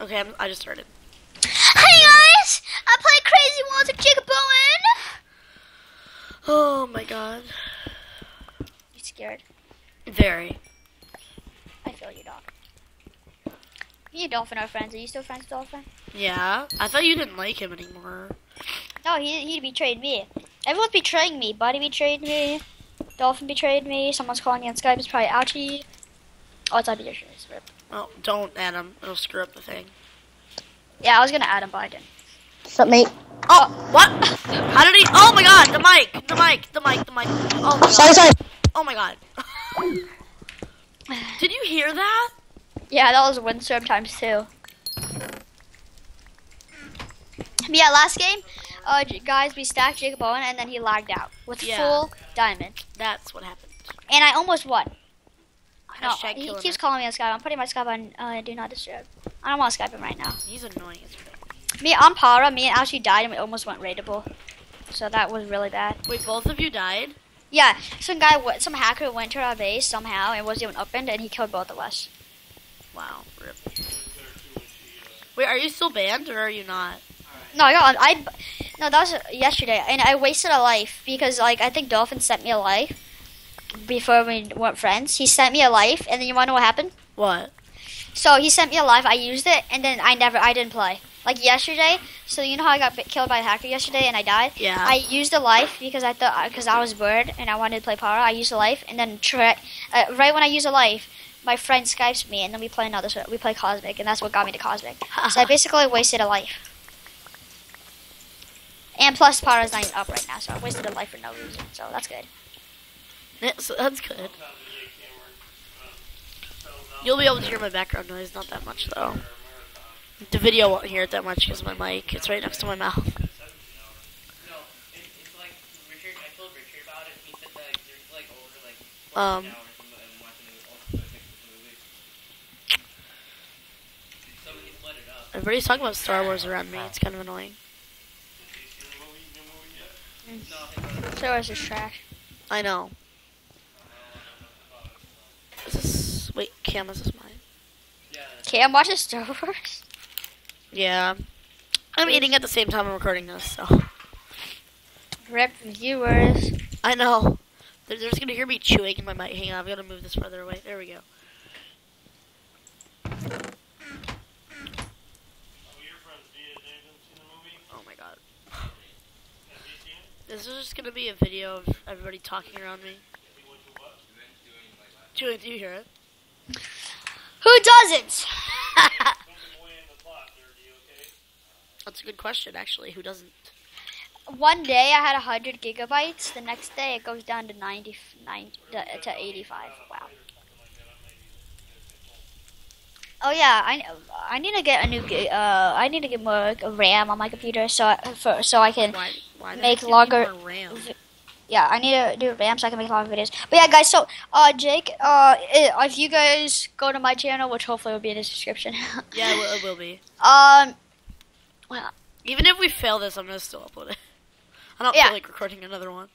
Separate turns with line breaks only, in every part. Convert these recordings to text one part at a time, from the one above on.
Okay, I'm, I just started.
Hey guys, I play Crazy Walls with Jacob Bowen.
Oh my god.
You scared?
Very.
I feel you, dog. Me and Dolphin are friends. Are you still friends with Dolphin?
Yeah. I thought you didn't like him anymore.
No, he he betrayed me. Everyone's betraying me. Buddy betrayed me. Dolphin betrayed me. Someone's calling me on Skype. It's probably Ouchie. Oh, it's IBS. Rip.
Oh, don't add him. It'll screw up the thing.
Yeah, I was gonna add him, but I didn't.
What's up, mate?
Oh, what? How did he? Oh my god, the mic, the mic, the mic, the mic. Oh my
Sorry,
god.
sorry.
Oh my god. Did you hear that?
Yeah, that was Windstorm times two. But yeah, last game, uh, guys, we stacked Jacob Owen and then he lagged out with
Yeah.
full diamond,
That's what happened.
and I almost won. No,
Hashtag
he keeps
it.
calling me on Skype. I'm putting my Skype on uh, Do Not Disturb. I don't want to Skype him right now.
He's annoying as fuck.
Me on Para, me and Ashley died and we almost went raidable. So that was really bad.
Wait, both of you died?
Yeah, some guy, some hacker went to our base somehow and wasn't even opened and he killed both of us.
Wow. Rip. Wait, are you still banned or are you not?
No, I got, I, no, that was yesterday and I wasted a life because like I think Dolphin sent me a life before we weren't friends. He sent me a life and then you wanna know what happened?
What?
So he sent me a life. I used it, and then I never, I didn't play. Like yesterday. So you know how I got killed by a hacker yesterday, and I died.
Yeah.
I used a life because I thought because I was bored and I wanted to play Power. I used a life, and then tra- uh, right when I use a life, my friend skypes me, and then we play another. We play Cosmic, and that's what got me to Cosmic. so I basically wasted a life. And plus, Power is not up right now, so I wasted a life for no reason. So that's good.
Yeah, so that's good. You'll be able to hear my background noise, not that much though. The video won't hear it that much because my mic, it's right next to my mouth.
No, it, it's like Richard. I told Richard about it. He said that like, there's like over like 14
Um,
hours and, and watching the also like the movie. So we can split it up.
Everybody's talking about Star Wars around me, it's kind of annoying.
No, I think
Star Wars is trash.
I know. Is this, wait, Cam, is mine?
yeah.
Cam watches Star Wars.
Yeah. I'm eating at the same time I'm recording this, so.
Rip viewers.
I know. They're, they're just gonna hear me chewing in my mic. Hang on, I've gotta move this further away. There we go. Oh my god. This is just gonna be a video of everybody talking around me. Julian, do you hear it?
Who doesn't?
That's a good question, actually. Who doesn't?
One day I had 100 gigabytes. The next day it goes down to 99 to, to 85. Wow. Oh yeah, I, I need to get a new uh I need to get more RAM on my computer so I, for, so I can
Why? Why
Make
I give you
longer-
RAM?
Yeah I need to do a RAM so I can make longer videos. But yeah, guys, so uh Jake, uh if you guys go to my channel, which hopefully will be in the description,
Yeah, it will, it will be.
um, well,
Even if we fail this, I'm gonna still upload it. I don't
Yeah.
feel like recording another one.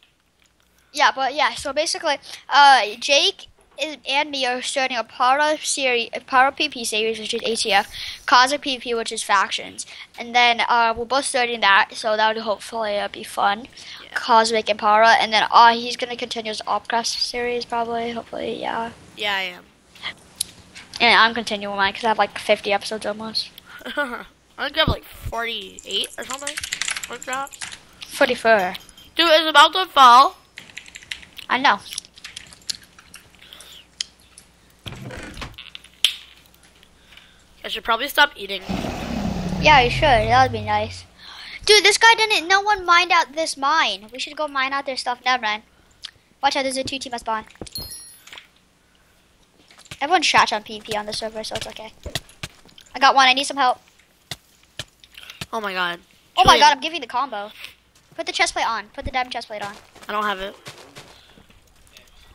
Yeah, but yeah, so basically, uh, Jake and me are starting a Para series, a Para PP series, which is ATF, Cosmic PvP, which is factions, and then uh, we're both starting that, so that would hopefully uh, be fun.
Yeah.
Cosmic and Para, and then uh, he's gonna continue his Opcraft series, probably, hopefully, yeah.
Yeah, I am.
And I'm continuing mine because I have like 50 episodes almost.
I think I have like 48 or something like that.
44.
Dude, it's about to fall.
I know.
I should probably stop eating.
Yeah, you should. That would be nice. Dude, this guy didn't. No one mined out this mine. We should go mine out their stuff. Never mind. Watch out, there's a two team spawn. Everyone shot on PvP on the server, so it's okay. I got one. I need some help.
Oh my god.
Oh my god, I'm giving the combo. Put the chest plate on. Put the diamond chest plate on.
I don't have it.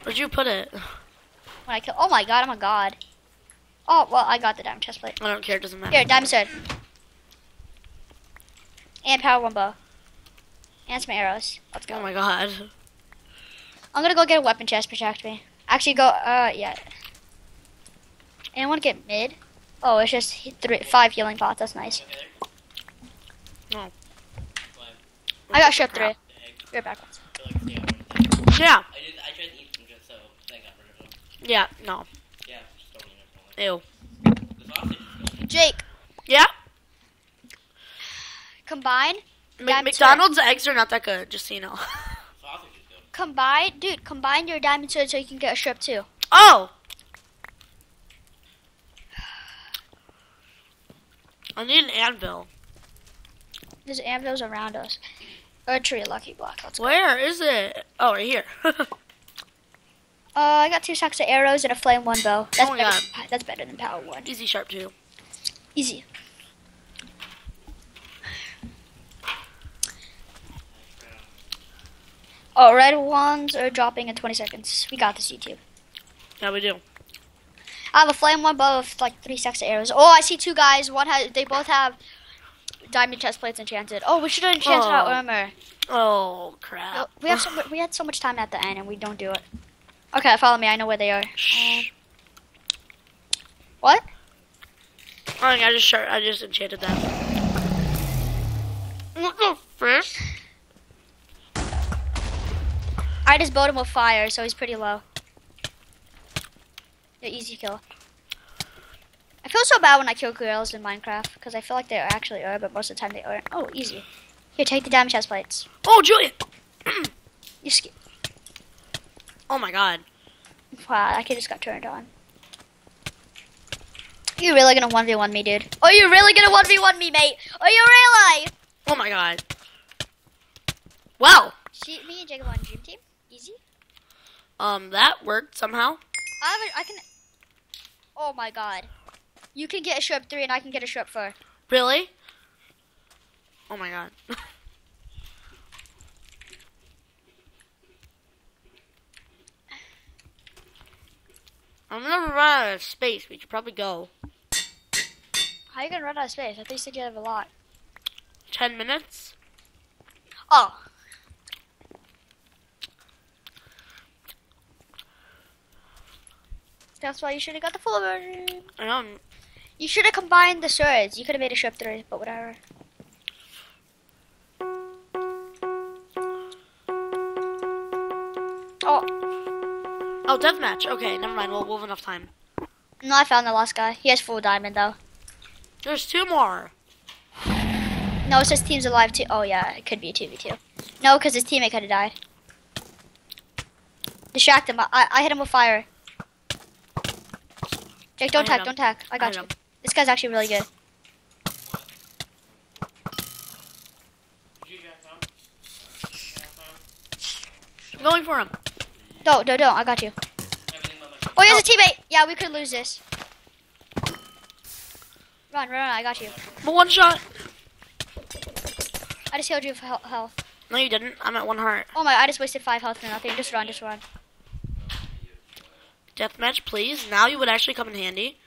Where'd you put it?
When I kill. Oh my god, I'm a god. Oh well, I got the diamond chest plate.
I don't care. It doesn't matter.
Here, diamond sword. And power one bow. And some arrows. Let's go.
Oh my god.
I'm gonna go get a weapon chest. Protect me. Actually, go. Uh, yeah. Anyone get mid? Oh, it's just three, five healing pots. That's nice.
No.
I got sharp three.
Crap.
The.
You're backwards.
I feel like stay on one thing.
Yeah.
I did. I tried to eat them just so I got rid of them.
Yeah. No.
Yeah, just don't eat them.
Ew.
The sausage is good.
Jake,
Yeah.
combine,
Mc- McDonald's eggs are not that good. Just so you know.
Sausage is good.
combine, dude, combine your diamond sword so you can get a strip too.
oh. I need an anvil.
There's anvils around us. Or a tree, lucky block. Let's go.
Where is it? Oh, right here.
Uh, I got two stacks of arrows and a flame one bow. That's
Oh
better. That's better than power one.
Easy sharp two.
Easy. Oh, red ones are dropping in 20 seconds. We got this, YouTube.
Yeah, we do.
I have a flame one bow with like three stacks of arrows. Oh, I see two guys. One has. They both have diamond chest plates enchanted. Oh, we should have enchanted our
Oh.
armor.
Oh
Oh,
crap.
we have so, we had so much time at the end and we don't do it. Okay, follow me. I know where they are. Um,
Shh.
what?
Oh, I just sharp. I just enchanted that. What the frick?
I just bowed him with fire, so he's pretty low. They're easy kill. I feel so bad when I kill girls in Minecraft because I feel like they actually are, but most of the time they aren't. Oh, easy. Here, take the diamond chest plates.
Oh, Julian.
You
Oh my god.
wow, that kid just got turned on. You really gonna one v one me, dude? Are you really gonna one v one me, mate? Are you really?
Oh my god. Wow.
She, me and Jacob on dream team. Easy.
Um, that worked somehow.
I have a, I can. Oh my god. You can get a shrimp three, and I can get a shrimp four.
Really? Oh my god. I'm gonna run out of space. We should probably go.
How you gonna run out of space? I think you said you have a lot.
Ten minutes?
Oh. That's why you should have got the full version.
I don't.
You should have combined the swords. You could have made a sharp three, but whatever. Oh,
deathmatch. Okay, never mind. We'll, we'll have enough time.
no, I found the last guy. He has full diamond though.
There's two more.
No, it says team's alive too. Oh yeah, it could be a 2v2. No, because his teammate could have died. Distract him. I, I, I hit him with fire. Jake, don't
I
attack, don't attack. I got
hit
you.
him.
This guy's actually really good.
Did you guys found? You guys found?
I'm going for him.
Don't, don't, don't. I got you.
Everything but my
Oh, he has a teammate. Yeah, we could lose this. Run, run, run. I got you.
But one shot.
I just healed you for health.
No, you didn't. I'm at one heart.
Oh my, I just wasted five health for nothing. Just run, just run.
Deathmatch, please. Now you would actually come in handy.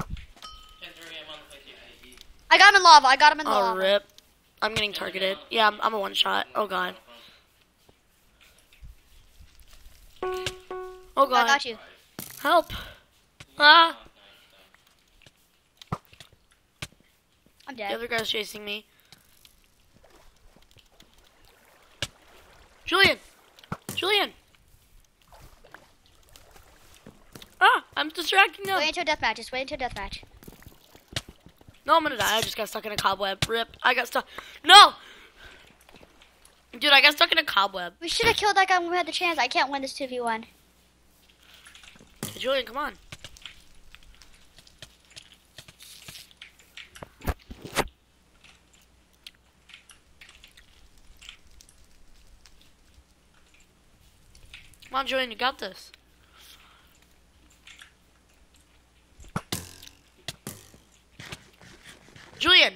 I'm on the place. Yeah, he-
I got him in lava. I got him in
Oh,
lava.
rip. I'm getting targeted. Yeah, I'm, I'm a one shot. Oh, God. Oh, god.
I got you.
Help. Ah.
I'm dead.
The other guy's chasing me. Julian! Julian! Ah! I'm distracting them!
Wait until deathmatch. Just wait until deathmatch.
No, I'm gonna die. I just got stuck in a cobweb. Rip. I got stuck. No! Dude, I got stuck in a cobweb.
We should have killed that guy when we had the chance. I can't win this 2v1.
Julian, come on. Come on, Julian, you got this. Julian!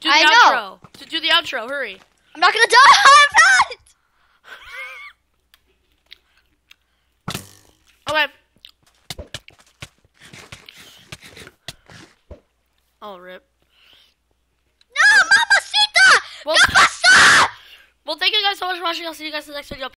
Do the
I
outro. To do the outro, hurry.
I'm not gonna die. I'm not.
Okay. Oh, rip.
No, Mamacita!
Well,
Mamacita!
well, thank you guys so much for watching. I'll see you guys in the next video.